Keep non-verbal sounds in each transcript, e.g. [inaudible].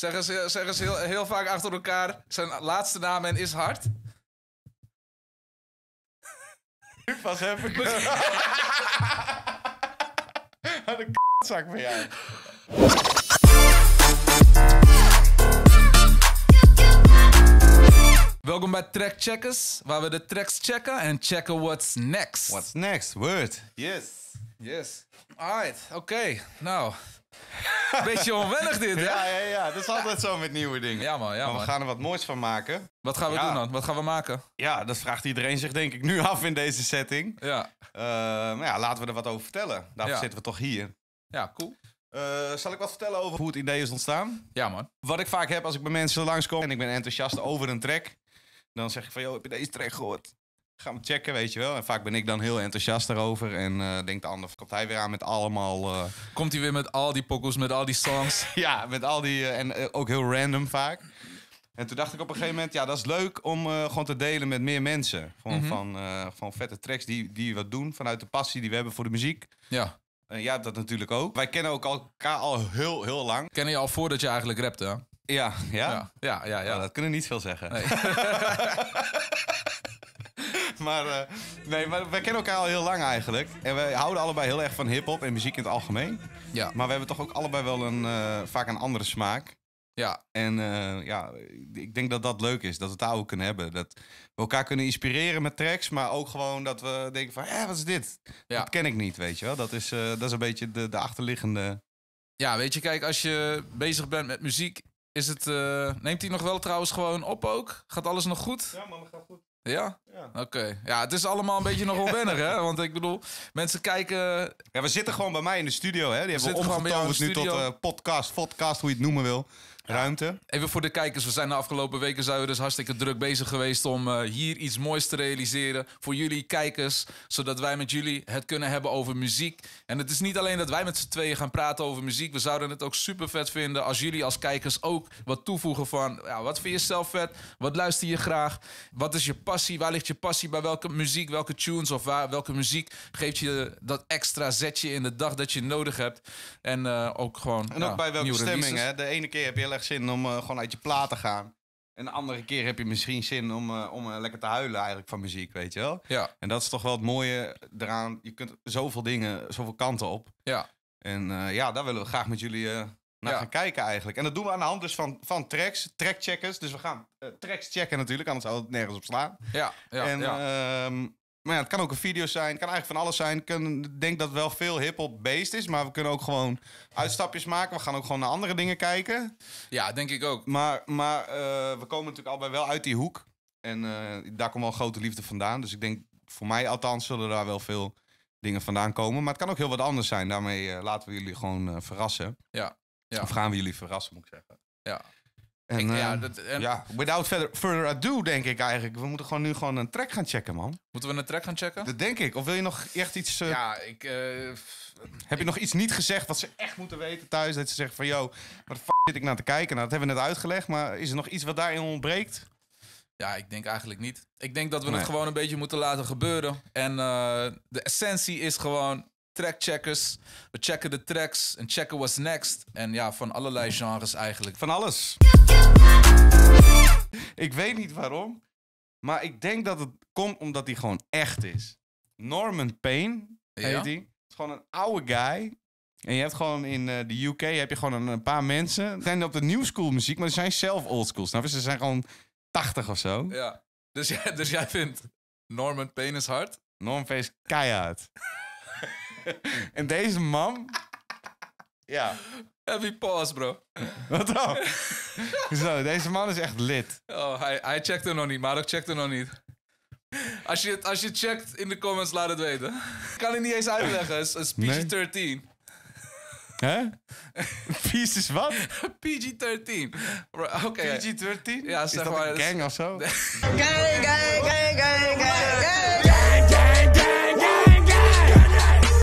Zeggen ze, zeggen ze heel, heel vaak achter elkaar zijn laatste naam en is hard. [laughs] Pas even. [laughs] Wat een zak ben jij. Welkom bij Track Checkers, waar we de tracks checken en checken what's next. What's next? Word. Yes. Yes. Alright, oké. Nou, [laughs] beetje onwennig dit, hè? Ja, ja, ja. Dat is altijd zo met nieuwe dingen. Ja, man, ja, maar man. we gaan er wat moois van maken. Wat gaan we Ja. doen dan? Wat gaan we maken? Ja, dat vraagt iedereen zich denk ik nu af in deze setting. Ja, Eh, maar ja, laten we er wat over vertellen. Daarvoor Ja. zitten we toch hier. ja cool. Eh, zal ik wat vertellen over hoe het idee is ontstaan? Ja, man. Wat ik vaak heb als ik bij mensen langskom en ik ben enthousiast over een track, dan zeg ik van, joh, heb je deze track gehoord? Gaan we checken, weet je wel. En vaak ben ik dan heel enthousiast daarover en eh denkt de ander, komt hij weer aan met allemaal, eh, Komt hij weer met al die pokkels, met al die songs? [laughs] ja, met al die, eh, en ook heel random vaak. En toen dacht ik op een gegeven moment, ja, dat is leuk om gewoon te delen met meer mensen. Gewoon van, eh, van vette tracks die, die wat doen vanuit de passie die we hebben voor de muziek. Ja. En jij hebt dat natuurlijk ook. Wij kennen ook elkaar al heel, heel lang. Kennen je al voordat je eigenlijk rapte, hè? Ja, ja. Ja, ja, ja. Ja, ja. dat kunnen niet veel zeggen. Nee. [laughs] [laughs] [laughs] maar, eh, nee, maar wij kennen elkaar al heel lang eigenlijk. En wij houden allebei heel erg van hip-hop en muziek in het algemeen. ja, Maar we hebben toch ook allebei wel een, eh, vaak een andere smaak. ja, En eh, ja, ik denk dat dat leuk is, dat we het daar ook kunnen hebben. Dat we elkaar kunnen inspireren met tracks, maar ook gewoon dat we denken van, hé, wat is dit? Ja. Dat ken ik niet, weet je wel. Dat is, eh, dat is een beetje de, de achterliggende... ja. Weet je, kijk, als je bezig bent met muziek, is het. eh, neemt hij nog wel trouwens gewoon op ook? Gaat alles nog goed? Ja, man, gaat goed. Ja? Ja. Oké. Ja, het is allemaal een beetje nog onwennig, hè? [laughs] Want ik bedoel, mensen kijken. Ja, we zitten gewoon bij mij in de studio, hè. Die hebben we jou in omgetoverd nu tot eh, podcast, podcast, hoe je het noemen wil. Ruimte. Even voor de kijkers, we zijn de afgelopen weken zijn we dus hartstikke druk bezig geweest om eh, hier iets moois te realiseren voor jullie kijkers, zodat wij met jullie het kunnen hebben over muziek. En het is niet alleen dat wij met z'n tweeën gaan praten over muziek, we zouden het ook super vet vinden als jullie als kijkers ook wat toevoegen van, ja, wat vind je zelf vet, wat luister je graag, wat is je passie, waar ligt je passie bij welke muziek, welke tunes of waar, welke muziek geeft je dat extra zetje in de dag dat je nodig hebt. En eh, ook gewoon En ook bij welke stemming, hè. De ene keer heb je heel erg zin om eh, gewoon uit je plaat te gaan. En de andere keer heb je misschien zin om, eh, om eh, lekker te huilen eigenlijk van muziek, weet je wel. Ja, En dat is toch wel het mooie eraan. Je kunt zoveel dingen, zoveel kanten op. ja. En ja, daar willen we graag met jullie naar Ja. gaan kijken eigenlijk. En dat doen we aan de hand dus van, van tracks, trackcheckers. Dus we gaan tracks checken natuurlijk, anders zou het nergens op slaan. Ja, ja, en, ja. ehm, maar ja, het kan ook een video zijn, het kan eigenlijk van alles zijn. Ik kan- denk dat het wel veel hip-hop based is, maar we kunnen ook gewoon uitstapjes maken. We gaan ook gewoon naar andere dingen kijken. ja, denk ik ook. Maar, maar eh, we komen natuurlijk allebei wel uit die hoek. En eh, daar komt wel grote liefde vandaan. Dus ik denk, voor mij althans, zullen daar wel veel dingen vandaan komen. Maar het kan ook heel wat anders zijn. Daarmee eh, laten we jullie gewoon verrassen. Ja, ja. Of gaan we jullie verrassen, moet ik zeggen. Ja. En, Ik- eh, ja, dat, en ja, without further, further ado, denk ik eigenlijk. We moeten gewoon nu gewoon een track gaan checken, man. Moeten we een track gaan checken? Dat denk ik. Of wil je nog echt iets... eh, ja, ik... eh, Heb je nog iets niet gezegd wat ze echt moeten weten thuis? Dat ze zeggen van, yo, wat de f zit ik naar te kijken? Nou, dat hebben we net uitgelegd. Maar is er nog iets wat daarin ontbreekt? ja, ik denk eigenlijk niet. Ik denk dat we Nee. het gewoon een beetje moeten laten gebeuren. En de essentie is gewoon trackcheckers. We checken de tracks en checken what's next. En ja, van allerlei genres eigenlijk. Van alles. Ik weet niet waarom. Maar ik denk dat het komt omdat hij gewoon echt is. Norman Payne heet Ja? hij. Het is gewoon een oude guy. En je hebt gewoon in eh, de UK heb je gewoon een, een paar mensen. Ze zijn op de new school muziek, maar ze zijn zelf old school. Snap je? Ze zijn gewoon 80 of zo. Ja. Dus, [laughs] jij, dus jij vindt Norman Payne is hard? Norman Payne is keihard. [laughs] en deze man... Ja. Heavy pause, bro. Wat dan? Zo, deze man is echt lid. Oh, hij, hij checkt er nog niet. Marok checkt er nog niet. Als je, het- als je checkt in de comments, laat het weten. Ik kan het niet eens uitleggen. Het is- het is PG-13. Hè? Peace is wat? [laughs] PG-13. Bro, Oké. PG-13? Ja, is zeg dat maar, een is- gang of zo? [laughs]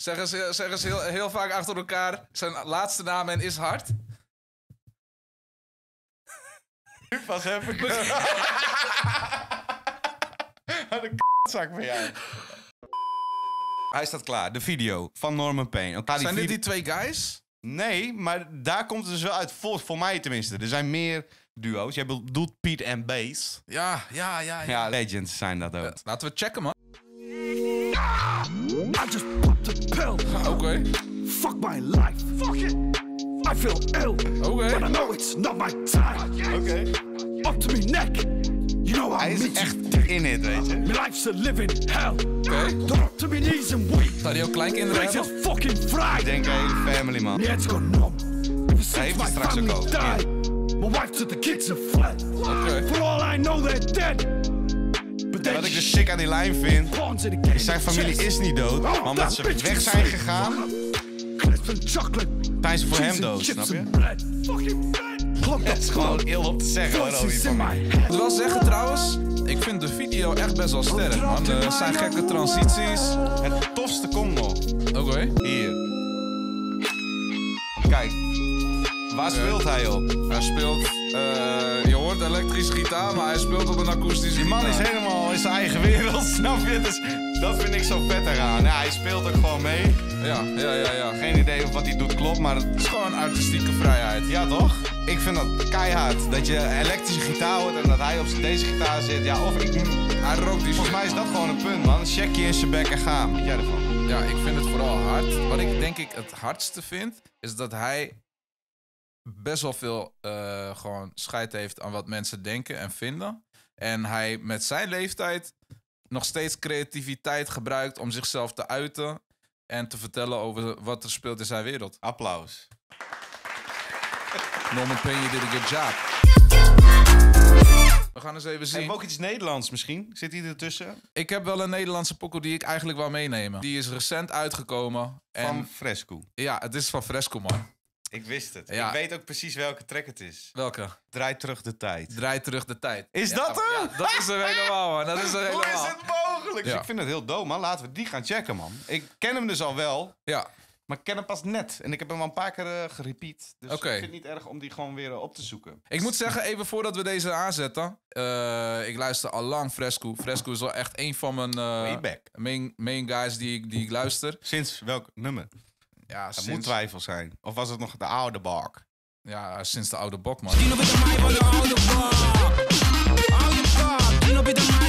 Zeggen ze, zeggen ze heel, heel vaak achter elkaar zijn laatste naam en is hard. [laughs] Pas even. [laughs] Wat een zak ben jij. Hij staat klaar, de video van Norman Payne. Zijn dit video- die twee guys? Nee, maar daar komt het dus wel uit. Voor, voor mij tenminste. Er zijn meer duo's. Jij bedoelt Pete en Bass. Ja, ja, ja. ja. Ja, legends zijn dat ook. Laten we checken, man. I just popped a pill. Okay. Fuck my life. Fuck it. I feel ill. oké. But I know it's not my time. Okay. Up to me neck. You know I'm is meant echt to in it, weet je. My life's a living hell. Oké. Don't up to me knees and wait. Zou die ook kleinkinderen Raise hebben? is fucking Ik fried. denk een hele family, man. My head's gone numb. Ever heeft since my straks family ook al. died. My wife took the kids and fled. Oké. For all I know, they're dead. Wat ik dus sick aan die lijn vind... Zijn familie is niet dood, maar omdat ze weg zijn gegaan, zijn ze voor hem dood, snap je? Dat is gewoon heel op te zeggen, hoor, in van. Ik moet wel zeggen trouwens, ik vind de video echt best wel sterk, man. Er zijn gekke transities. Het tofste komt nog. Oké. Hier. Kijk. Waar speelt hij op? Hij speelt, je hoort elektrische gitaar, maar hij speelt op een akoestische Die man is helemaal in zijn eigen wereld, [laughs] snap je? Dus dat vind ik zo vet eraan. Ja, hij speelt ook gewoon mee. Ja, ja, ja, ja. Geen idee of wat hij doet klopt, maar het- is gewoon artistieke vrijheid. ja toch? Ik vind dat keihard. Dat je elektrische gitaar hoort en dat hij op deze gitaar zit. Ja, of ik... Hij rookt die Volgens mij is dat gewoon een punt, man. Check je in zijn bek en gaan. Wat jij ervan? Ja, ik vind het vooral hard. Wat ik denk ik het hardste vind, is dat hij best wel veel eh, gewoon scheid heeft aan wat mensen denken en vinden. En hij met zijn leeftijd nog steeds creativiteit gebruikt om zichzelf te uiten en te vertellen over wat er speelt in zijn wereld. Applaus. Norman Payne, did a good job. We gaan eens even zien. Hebben we ook iets Nederlands misschien? Zit hij ertussen? Ik heb wel een Nederlandse pokoe die ik eigenlijk wil meenemen. Die is recent uitgekomen. En Van Fresco. ja, het is van Fresco, man. Ik wist het. Ja. Ik weet ook precies welke track het is. Welke? Draai terug de tijd. Draai terug de tijd. Is Ja, dat hem? Ja, dat is er helemaal, man. Dat is er [laughs] Hoe helemaal. is het mogelijk? Dus ik vind het heel dood, man. Laten we die gaan checken, man. Ik ken hem dus al wel, Ja, maar ik ken hem pas net. En ik heb hem al een paar keer uh, gerepeat. Dus Oké. ik vind het niet erg om die gewoon weer eh, op te zoeken. ik moet zeggen, even voordat we deze aanzetten. eh, ik luister al lang Fresco. Fresco is wel echt een van mijn main, main guys die, die ik luister. Sinds welk nummer? Ja, Dat moet twijfel zijn. Of was het nog de oude bark? ja, sinds de oude bok, man.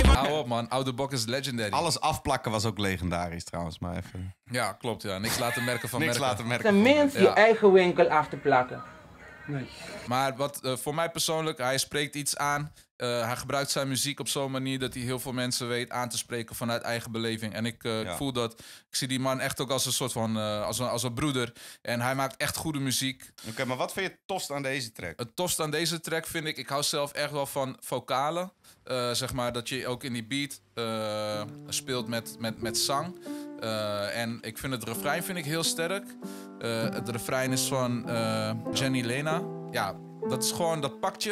Hou op, man. Oude bok is legendary. Alles afplakken was ook legendarisch trouwens, maar even... Ja, klopt, ja. Niks laten merken van Niks merken. laten merken. Tenminste, je Ja. eigen winkel af te plakken. Maar wat eh, voor mij persoonlijk, hij spreekt iets aan. Eh, hij gebruikt zijn muziek op zo'n manier dat hij heel veel mensen weet aan te spreken vanuit eigen beleving. En ik, eh, ik voel dat. Ik zie die man echt ook als een soort van. eh, als, een, als een broeder. En hij maakt echt goede muziek. Oké, maar wat vind je het tofst aan deze track? Het tofste aan deze track vind ik. Ik hou zelf echt wel van vocalen. Zeg maar dat je ook in die beat speelt met, met, met zang. En ik vind het refrein vind ik heel sterk. Het refrein is van Jenny Lena. Ja, dat is gewoon, dat pakt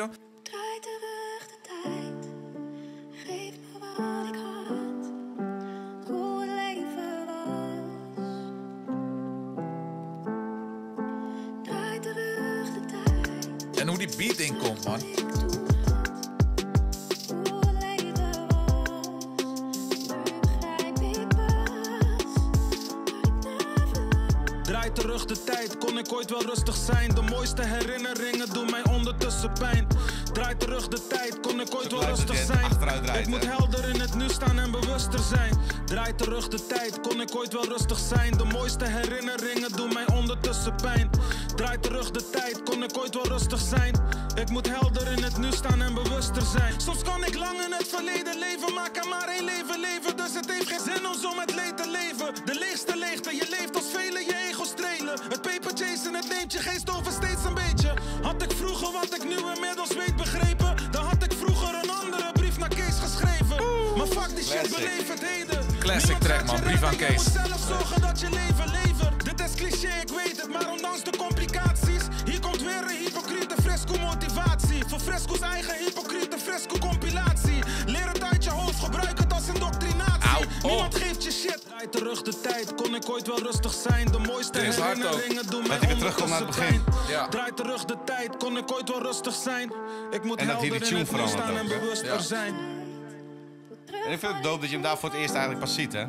Draai terug de tijd, kon ik ooit wel rustig zijn. De mooiste herinneringen doen mij ondertussen pijn. Draai terug de tijd, kon ik ooit wel rustig zijn. ik moet helder in het nu staan en bewuster zijn. Draai terug de tijd, kon ik ooit wel rustig zijn. De mooiste herinneringen doen mij ondertussen pijn. Draai terug de tijd, kon ik ooit wel rustig zijn. Ik moet helder in het nu staan en bewuster zijn. Soms kan ik lang in het verleden leven, maar kan maar één leven leven. Dus het heeft geen zin om zo met leed te leven. De leegste leegte, je leeft als velen, je ego strelen. Het paper chasen, het neemt je geest over steeds een beetje. Had ik vroeger wat ik nu inmiddels weet begrepen, dan had ik vroeger een andere brief naar Kees geschreven. Maar fuck die shit, beleef het heden. Classic Niemand track, man. Brief aan Kees. Je moet zelf zorgen dat je leven levert. Dit is cliché, ik weet het, maar ondanks de complicaties. Fresco's eigen hypocriete fresco compilatie. Leer het uit je hoofd, gebruik het als indoctrinatie. Au, oh. Niemand geeft je shit. Draai terug de tijd, kon ik ooit wel rustig zijn. De mooiste Dit is hard ook. herinneringen doen mij terugkomt naar het ondertussen begin. pijn. Ja. Draai terug de tijd, kon ik ooit wel rustig zijn. Ik moet En helder in het nu staan en bewuster Ja. zijn. En ik vind het dope dat je hem daar voor het eerst eigenlijk pas ziet, hè?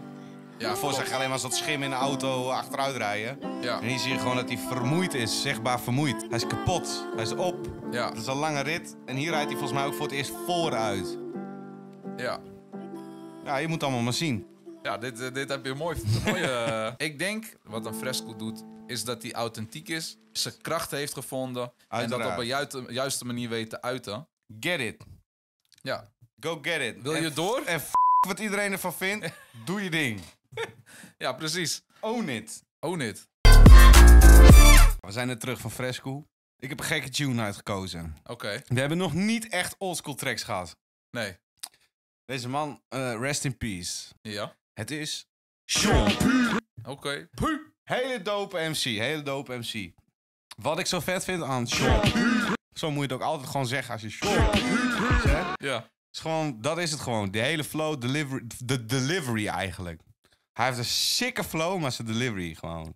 Ja, Voor zeg klopt. je alleen maar zo'n schim in de auto achteruit rijden. Ja, En hier zie je gewoon dat hij vermoeid is, zichtbaar vermoeid. Hij is kapot, hij is op. ja, Het is een lange rit. En hier rijdt hij volgens mij ook voor het eerst vooruit. ja. Ja, je moet allemaal maar zien. Ja, dit, eh, dit heb je mooi. mooi eh, ik denk, wat een fresco doet, is dat hij authentiek is, zijn kracht heeft gevonden en dat op een juiste, juiste manier weet te uiten. Get it. Ja, Go get it. wil je door? En f wat iedereen ervan vindt, [laughs] doe je ding. Ja, precies. Own it. Own it. We zijn er terug van Fresco. Ik heb een gekke tune uitgekozen. Oké, We hebben nog niet echt oldschool tracks gehad. nee. Deze man, eh, rest in peace. Ja, Het is Sean. oké. Hele dope MC, hele dope MC. Wat ik zo vet vind aan Sean. Zo moet je het ook altijd gewoon zeggen als je Sean zegt. Ja, is gewoon, dat is het gewoon. De hele flow, delivery, de delivery eigenlijk. Hij heeft een sikke flow, maar zijn delivery gewoon.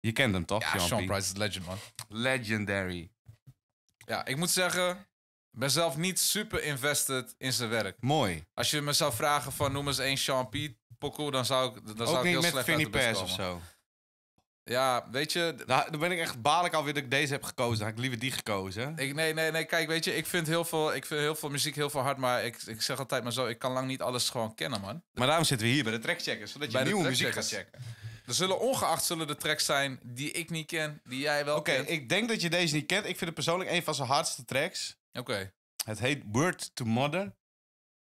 Je kent hem toch, ja Sean? Price is legend, man. Legendary. Ja, ik moet zeggen, ik ben zelf niet super invested in zijn werk. Mooi. Als je me zou vragen van noem eens één Sean P. pokoe, dan zou ik, dan zou Ook ik niet heel met slecht Vinnie uit de bus Pass of komen. zo. Ja, weet je, Nou, dan ben ik echt baal ik alweer dat ik deze heb gekozen. Dan had ik liever die gekozen. ik, nee, nee, nee, kijk, weet je, ik vind heel veel, ik vind heel veel muziek heel veel hard, maar ik, ik zeg altijd maar zo, ik kan lang niet alles gewoon kennen, man. Maar daarom zitten we hier bij de trackcheckers. Zodat je Bij nieuwe muziek gaat checken. Er zullen ongeacht zullen de tracks zijn die ik niet ken, die jij wel Oké, kent. ik denk dat je deze niet kent. Ik vind het persoonlijk een van zijn hardste tracks. Oké. Het heet Word to Mother.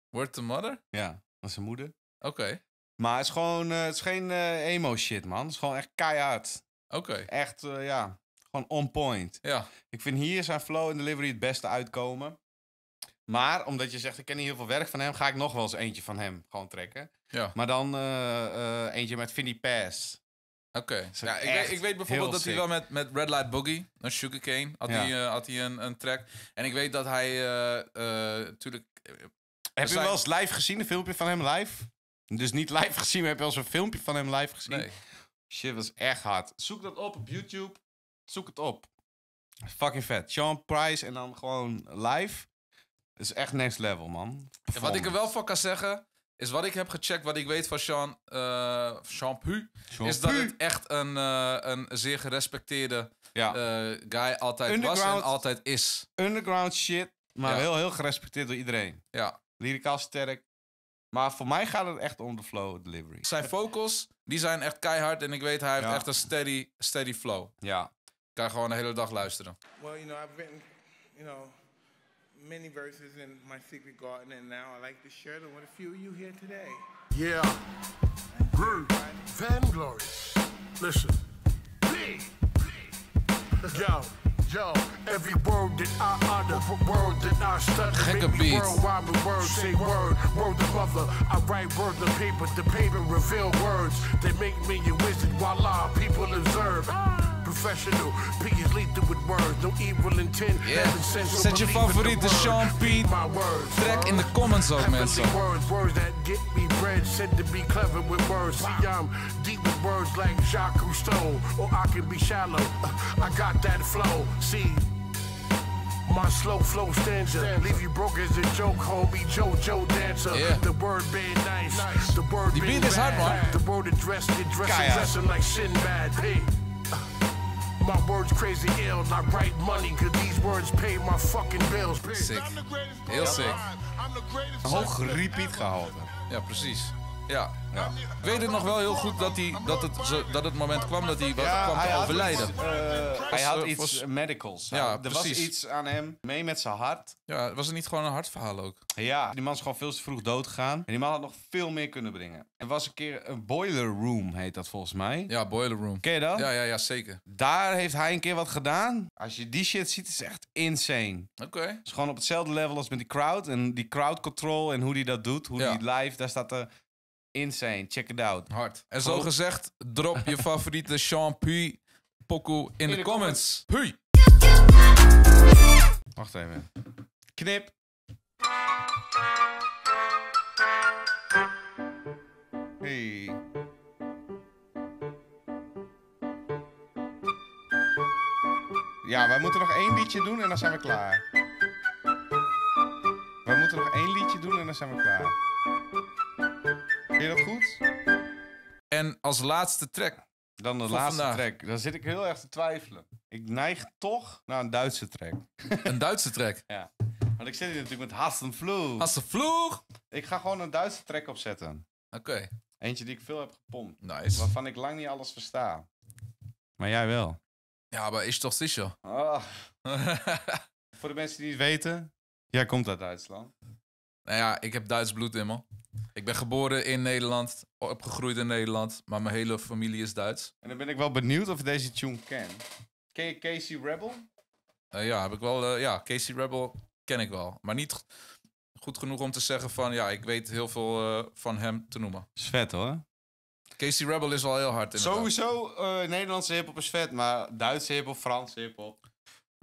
Word to Mother? Ja, dat is zijn moeder. Oké. Maar het is gewoon, eh, het is geen eh, emo shit, man. Het is gewoon echt keihard. Oké. Echt, eh, ja, gewoon on point. Ja. Ik vind hier zijn flow en delivery het beste uitkomen. Maar omdat je zegt, ik ken niet heel veel werk van hem, ga ik nog wel eens eentje van hem gewoon trekken. Ja. Maar dan eentje met Vinnie Pass. Oké. Ja, ik, weet, ik weet bijvoorbeeld dat hij wel met, met Red Light Boogie, een Sugarcane, had, Ja. hij, had hij een, een track. En ik weet dat hij natuurlijk... Heb je zijn- wel eens live gezien, een filmpje van hem live? Dus niet live gezien, maar heb wel een filmpje van hem live gezien? Nee. Shit, was echt hard. Zoek dat op op YouTube. Zoek het op. Fucking vet. Sean Price en dan gewoon live. Dat is echt next level, man. En wat ik er wel van kan zeggen, is wat ik heb gecheckt, wat ik weet van Sean, eh Sean Pu, Sean is dat Pu. het echt een, eh, een zeer gerespecteerde Ja, eh, guy altijd was en altijd is. underground shit, maar Ja. heel, heel gerespecteerd door iedereen. Ja. Lyricaal sterk. Maar voor mij gaat het echt om de flow delivery. Zijn vocals, die zijn echt keihard en ik weet, hij heeft Ja. echt een steady, steady flow. Ja. Ik kan gewoon de hele dag luisteren. Well, you know, I've written, you know, many verses in my secret garden, and now I like to share them with a few of you here today. Yeah. Groove. Vainglory. Listen. Yo, yo, every word that I utter, word that I stutter, Gekke make me beat. word, why me word, say word, word the mother. I write words on paper, the paper reveal words. They make me a wizard, voila, people observe. Professional, P is lethal with words, no evil intent. Yeah. heaven sent, so Zet je believe in the favoriete. Sean P. Track in de comments ook, mensen. words, words that get me bread, said to be clever with words. See, I'm deep with words like Jacques Cousteau, or I can be shallow. I got that flow. See, my slow flow stanza, leave you broke as a joke, homie. JoJo dancer. Yeah. The word been nice, the word Die been beat is hard, bad. The word addressed, get dressing, like Sinbad. Hey. My words crazy ill, I write money, cause these words pay my fucking bills. Sick. Heel sick. Hoog repeat gehalte. Ja, precies. Ja. ja. Ik weet het nog wel heel goed dat, hij, dat, het, zo- dat het moment kwam dat hij wat kwam te had overlijden. iets, eh, hij had eh, iets was- eh, medicals. Ja, er was iets aan hem mee met zijn hart. Ja, was het niet gewoon een hartverhaal ook? Ja, die man is gewoon veel te vroeg dood gegaan. En die man had nog veel meer kunnen brengen. Er was een keer een boiler room, heet dat volgens mij. Ja, Boiler Room. Ken je dat? Ja, ja, ja, zeker. Daar heeft hij een keer wat gedaan. Als je die shit ziet, is het echt insane. Oké. Het is gewoon op hetzelfde level als met die crowd. En die crowd control en hoe die dat doet. Hoe Ja. die live, daar staat er insane. Check it out. Hard. En zo gezegd, drop je [laughs] favoriete Sean P. pokoe in, de, de comments. Hui. Wacht even. Knip. Hey. Ja, wij moeten nog één liedje doen en dan zijn we klaar. Wij moeten nog één liedje doen en dan zijn we klaar. Vind je dat goed? En als laatste track. Dan de laatste vandaag. track. Dan zit ik heel erg te twijfelen. Ik neig toch naar een Duitse track. [laughs] Een Duitse track. Ja. Want ik zit hier natuurlijk met Hastenvloer. Vloeg. Ik ga gewoon een Duitse track opzetten. Oké, Eentje die ik veel heb gepompt. nice. Waarvan ik lang niet alles versta. Maar jij wel. Ja, maar is toch sicher? Ah. [laughs] Voor de mensen die het weten. Jij komt uit Duitsland. Nou ja, ik heb Duits bloed in me. Ik ben geboren in Nederland, opgegroeid in Nederland, maar mijn hele familie is Duits. En dan ben ik wel benieuwd of je deze tune ken. Ken je Casey Rebel? Eh, ja, heb ik wel. eh, ja, Casey Rebel ken ik wel, maar niet goed genoeg om te zeggen van ja, ik weet heel veel eh, van hem te noemen. Is vet hoor. Casey Rebel is wel heel hard. inderdaad. Sowieso, Nederlandse hip-hop is vet, maar Duitse hip-hop, Franse hip-hop.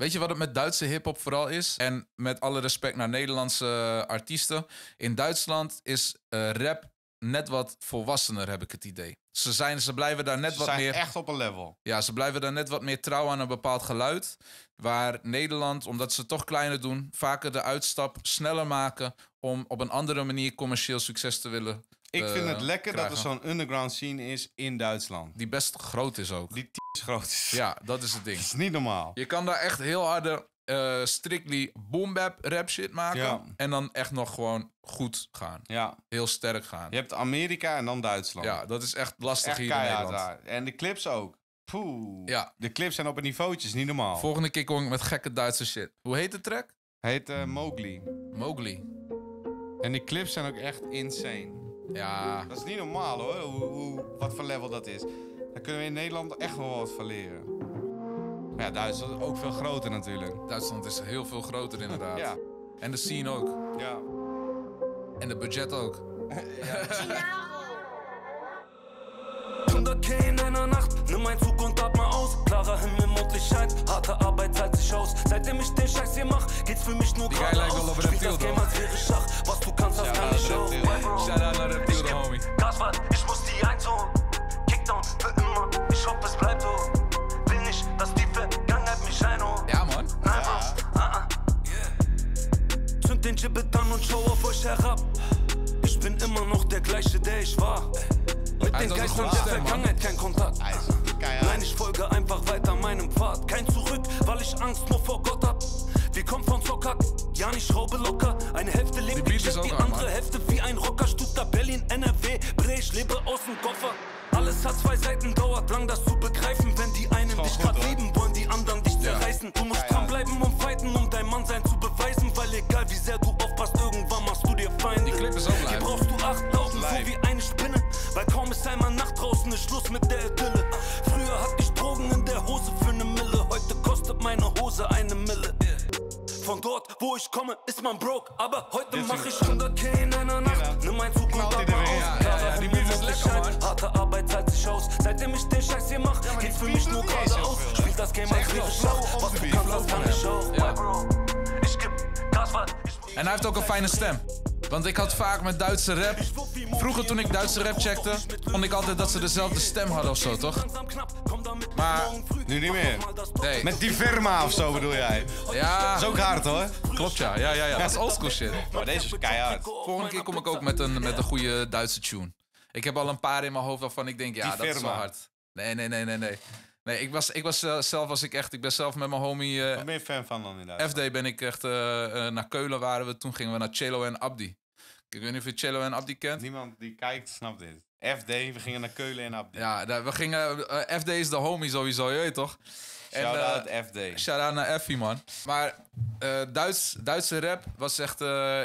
Weet je wat het met Duitse hip-hop vooral is? En met alle respect naar Nederlandse artiesten. In Duitsland is eh, rap net wat volwassener, heb ik het idee. Ze, zijn, ze blijven daar net Ze wat zijn meer. echt op een level. Ja, ze blijven daar net wat meer trouw aan een bepaald geluid. Waar Nederland, omdat ze het toch kleiner doen, vaker de uitstap sneller maken om op een andere manier commercieel succes te willen. Ik eh, vind het lekker dat er zo'n underground scene is in Duitsland. Die best groot is ook. Die is groot is. Ja, dat is het ding. [laughs] Dat is niet normaal. Je kan daar echt heel harde, eh strictly boom bap rap shit maken. Ja. En dan echt nog gewoon goed gaan. Ja. Heel sterk gaan. Je hebt Amerika en dan Duitsland. Ja, dat is echt lastig echt hier in Nederland. daar. En de clips ook. Poeh. Ja. De clips zijn op een niveautje, is niet normaal. Volgende keer kom ik met gekke Duitse shit. Hoe heet de track? Heet eh, Mowgli. Mowgli. En die clips zijn ook echt insane. Ja, Dat is niet normaal hoor, hoe, hoe, wat voor level dat is. Daar kunnen we in Nederland echt wel wat van leren. Maar ja, Duitsland is ook veel groter natuurlijk. Duitsland is heel veel groter [laughs] inderdaad. Ja, En de scene ook. ja. En de budget ook. [laughs] 100k in einer Nacht, nimm ein Zug und atme aus. Klarer Himmel, Mondlichkeit, harte Arbeit zahlt sich aus. Seitdem ich den Scheiß hier mach, geht's für mich nur geradeaus. Spiel das Game als wäre Schach. Was du kannst, das kann ich auch. Shout out naar Reptiel, de homie. Gaswart, ich muss die einzogen. Kickdown für immer, Goede der. Vergangenheit kein Kontakt. Keihard. Nein, ich folge einfach weiter meinem Pfad. Kein Zurück, weil ich Angst nur vor Gott hab. Wir kommen von Zocker, ja, ich schraube locker. Eine Hälfte lebt ist auch die andere Mann. Hälfte wie ein Rocker. Stuttgart, Berlin, NRW, Bre, ich lebe aus dem Koffer. Alles hat zwei Seiten, dauert lang das zu begreifen. Wenn die einen dich grad lieben, wollen die anderen dich zerreißen. Du musst dranbleiben und fighten, um dein Mannsein zu beweisen. Weil egal wie sehr du aufpasst, irgendwann machst du dir Feinde. Hier brauchst du acht Augen, so wie eine Spinne. Weil kaum ist einmal Nacht draußen, ist Schluss mit der Idylle. Früher hatte ich Drogen in der Hose für eine Mille. Heute kostet meine Hose eine Mille. Von dort, wo ich komme, ist man broke. Aber heute mach ich 100k in einer Nacht. Nimm ein Zug und. Ja, ja, ja, lecker, Mondlichkeit, Harte Arbeit zahlt sich aus. Seitdem ich den Scheiß hier mach, geht's für die mich nur geradeaus. Spielt das Game als wäre op Was du kannst, das kann ich auch. Ja. Bro, ich geb Gas, weil ich hij heeft ook een fijne stem. Want ik had vaak met Duitse rap. Vroeger toen ik Duitse rap checkte, vond ik altijd dat ze dezelfde stem hadden of zo, toch? Maar Nu niet meer. nee. Met die Verma of zo bedoel jij. Ja, Dat is ook hard hoor. klopt ja. Ja, ja, ja. Dat is oldschool shit. Maar deze is keihard. Volgende keer kom ik ook met een, met een goede Duitse tune. Ik heb al een paar in mijn hoofd waarvan ik denk, ja, Die dat is wel firma. hard. Nee, nee, nee, nee, nee. Nee, ik was, ik was eh, zelf, was ik echt, ik ben zelf met mijn homie eh, Waar ben je fan van dan inderdaad? FD ben ik echt eh, eh, naar Keulen waren we. Toen gingen we naar Cello en Abdi. Ik weet niet of je Cello en Abdi kent. Niemand die kijkt snapt dit. FD, we gingen naar Keulen en Abdi. Ja, daar, we gingen. eh, FD is de homie sowieso, je weet toch? En, Shout-out eh, FD. Shout-out naar Effie, man. Maar eh, Duits, Duitse rap was echt...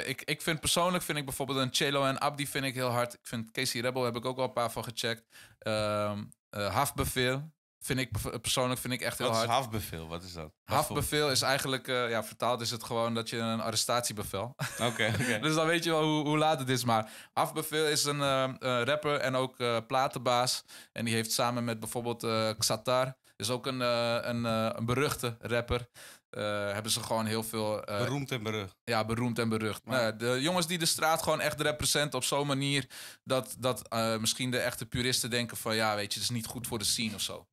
ik, ik vind persoonlijk, vind ik bijvoorbeeld een Cello en Abdi vind ik heel hard. Ik vind Casey Rebel, heb ik ook wel een paar van gecheckt. Hafbevel vind ik perso- persoonlijk vind ik echt heel Wat is hard. hafbevel? Wat is dat? Hafbevel is eigenlijk, eh, ja, vertaald is het gewoon dat je een arrestatiebevel. Oké, [laughs] dus dan weet je wel hoe, hoe laat het is. Maar Afbevel is een eh, eh, rapper en ook eh, platenbaas. En die heeft samen met bijvoorbeeld Xatar, is ook een, een, een beruchte rapper. hebben ze gewoon heel veel Beroemd en berucht. ja, beroemd en berucht. Nou, de jongens die de straat gewoon echt representen op zo'n manier dat, dat misschien de echte puristen denken van ja, weet je, het is niet goed voor de scene of zo.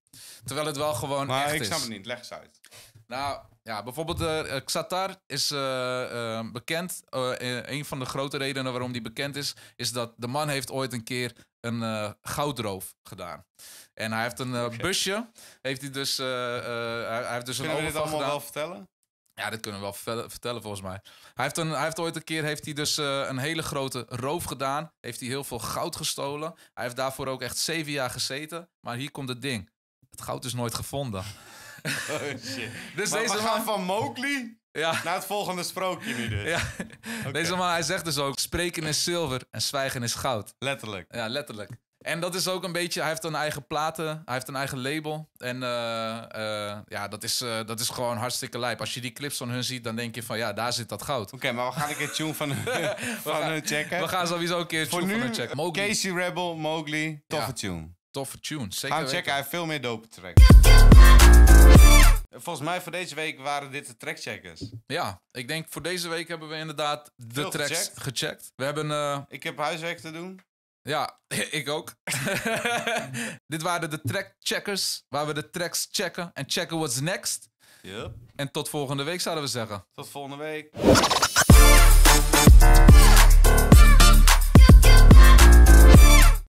Terwijl het wel gewoon Maar echt ik is. snap het niet. Leg eens uit. Nou, ja, bijvoorbeeld eh, eh, Xatar is eh, bekend. Eh, eh, een van de grote redenen waarom die bekend is, is dat de man heeft ooit een keer een goudroof gedaan. En hij heeft een busje, heeft hij dus, hij, heeft dus een Kunnen we dit overval allemaal gedaan. wel vertellen? Ja, dat kunnen we wel vertellen, volgens mij. Hij heeft, een, hij heeft ooit een keer heeft hij dus, een hele grote roof gedaan. Heeft hij heel veel goud gestolen. Hij heeft daarvoor ook echt zeven jaar gezeten. Maar hier komt het ding. Het goud is nooit gevonden. [laughs] Oh shit. Dus Maar deze we gaan man... van Mowgli Ja, naar het volgende sprookje nu dus. ja. Deze man, hij zegt dus ook... Spreken is zilver en zwijgen is goud. Letterlijk. Ja, letterlijk. En dat is ook een beetje... Hij heeft een eigen platen. Hij heeft een eigen label. En eh, eh, ja, dat is, eh, dat is gewoon hartstikke lijp. Als je die clips van hun ziet, dan denk je van... Ja, daar zit dat goud. Oké, maar we gaan een keer [laughs] tune van, van gaan- hun checken. We gaan sowieso een keer Voor tune van hun checken. Mowgli, Casey Rebel, Mowgli, toffe Ja. tune. Toffe tune. Zeker Gaan checken, hij heeft veel meer dope tracks. Volgens mij voor deze week waren dit de trackcheckers. Ja, ik denk voor deze week hebben we inderdaad de Veel tracks gecheckt. gecheckt. We hebben... eh, Ik heb huiswerk te doen. Ja, [laughs] ik ook. [laughs] Dit waren de trackcheckers, waar we de tracks checken en checken what's next. Yup. En tot volgende week zouden we zeggen. Tot volgende week.